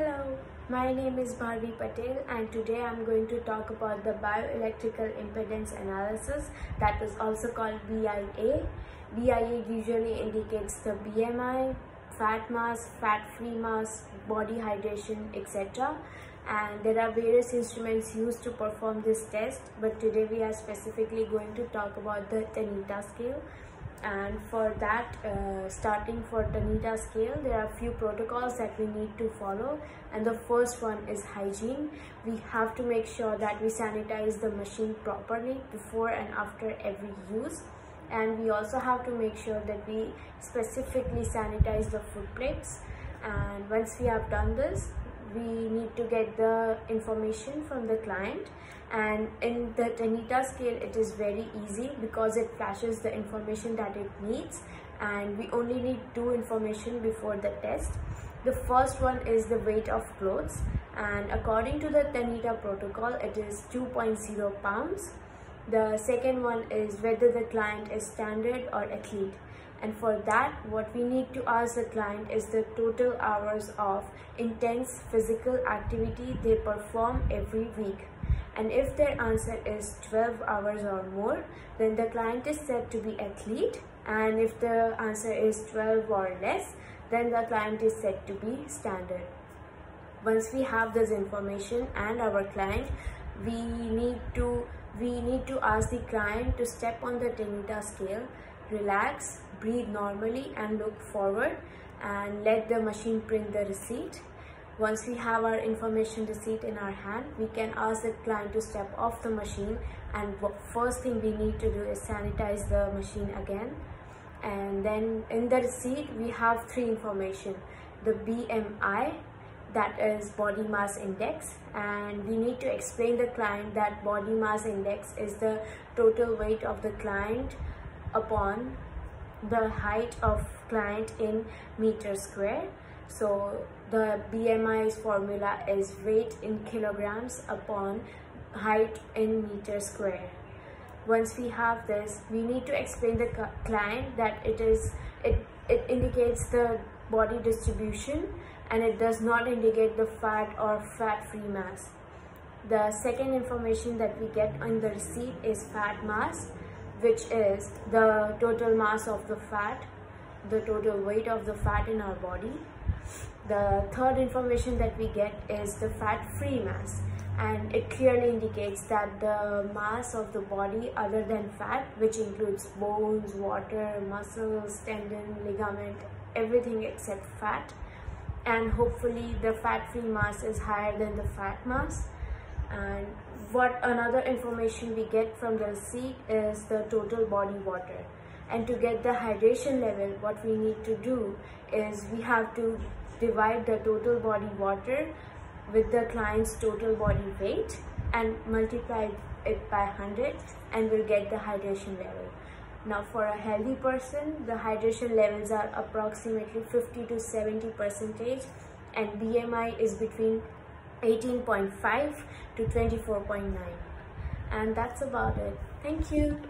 Hello, my name is Bharvi Patel and today I'm going to talk about the bioelectrical impedance analysis that is also called BIA. BIA usually indicates the BMI, fat mass, fat-free mass, body hydration, etc. And there are various instruments used to perform this test but today we are specifically going to talk about the Tanita scale and for that uh, starting for Tanita scale there are a few protocols that we need to follow. And the first one is hygiene. We have to make sure that we sanitize the machine properly before and after every use. And we also have to make sure that we specifically sanitize the foot plates. And once we have done this we need to get the information from the client and in the Tanita scale it is very easy because it flashes the information that it needs and we only need two information before the test. The first one is the weight of clothes and according to the Tanita protocol it is 2.0 pounds. The second one is whether the client is standard or athlete and for that what we need to ask the client is the total hours of intense physical activity they perform every week. And if their answer is 12 hours or more then the client is said to be athlete and if the answer is 12 or less then the client is said to be standard. Once we have this information and our client we need to we need to ask the client to step on the Tanita scale relax breathe normally and look forward and let the machine print the receipt once we have our information receipt in our hand, we can ask the client to step off the machine and first thing we need to do is sanitize the machine again. And then in the receipt, we have three information. The BMI, that is body mass index and we need to explain the client that body mass index is the total weight of the client upon the height of client in meter square so the BMI's formula is weight in kilograms upon height in meter square. Once we have this, we need to explain the client that it is it, it indicates the body distribution and it does not indicate the fat or fat-free mass. The second information that we get on the receipt is fat mass, which is the total mass of the fat, the total weight of the fat in our body the third information that we get is the fat-free mass and it clearly indicates that the mass of the body other than fat which includes bones, water, muscles, tendon, ligament, everything except fat. And hopefully the fat-free mass is higher than the fat mass. And what another information we get from the receipt is the total body water. And to get the hydration level what we need to do is we have to divide the total body water with the client's total body weight and multiply it by 100 and we'll get the hydration level. Now for a healthy person, the hydration levels are approximately 50 to 70 percentage and BMI is between 18.5 to 24.9 and that's about it. Thank you.